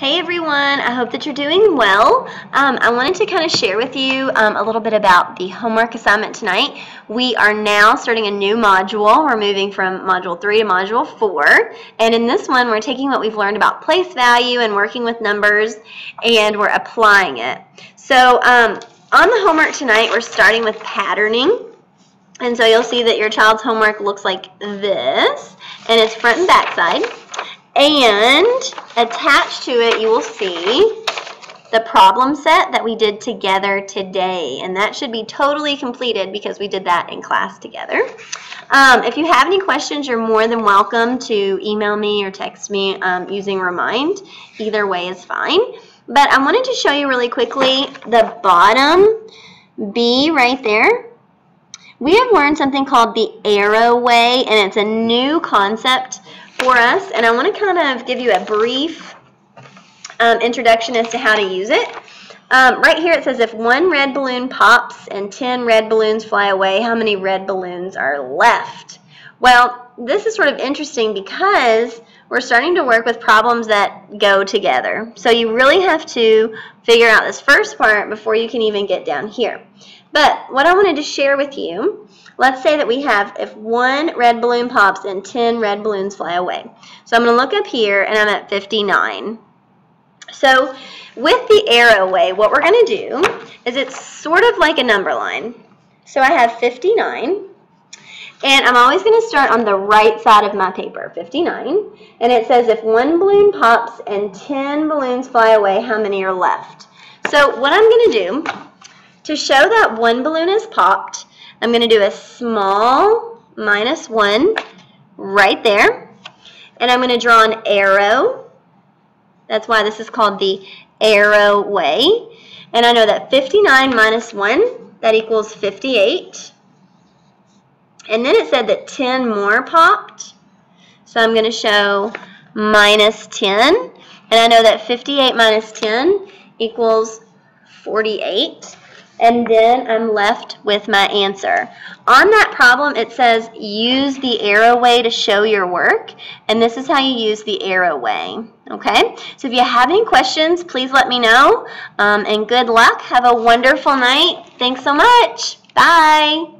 Hey everyone, I hope that you're doing well. Um, I wanted to kind of share with you um, a little bit about the homework assignment tonight. We are now starting a new module. We're moving from Module 3 to Module 4. And in this one, we're taking what we've learned about place value and working with numbers, and we're applying it. So um, on the homework tonight, we're starting with patterning. And so you'll see that your child's homework looks like this, and it's front and back side. And attached to it, you will see the problem set that we did together today. And that should be totally completed because we did that in class together. Um, if you have any questions, you're more than welcome to email me or text me um, using Remind. Either way is fine. But I wanted to show you really quickly the bottom B right there. We have learned something called the arrow way, and it's a new concept for us, and I want to kind of give you a brief um, introduction as to how to use it. Um, right here it says if one red balloon pops and 10 red balloons fly away, how many red balloons are left? Well, this is sort of interesting because we're starting to work with problems that go together. So you really have to figure out this first part before you can even get down here. But what I wanted to share with you Let's say that we have, if one red balloon pops and 10 red balloons fly away. So I'm going to look up here and I'm at 59. So with the arrow way, what we're going to do is it's sort of like a number line. So I have 59. And I'm always going to start on the right side of my paper, 59. And it says if one balloon pops and 10 balloons fly away, how many are left? So what I'm going to do, to show that one balloon is popped, I'm going to do a small minus 1 right there. And I'm going to draw an arrow. That's why this is called the arrow way. And I know that 59 minus 1, that equals 58. And then it said that 10 more popped. So I'm going to show minus 10. And I know that 58 minus 10 equals 48 and then I'm left with my answer. On that problem, it says use the arrow way to show your work, and this is how you use the arrow way. Okay, so if you have any questions, please let me know, um, and good luck. Have a wonderful night. Thanks so much. Bye.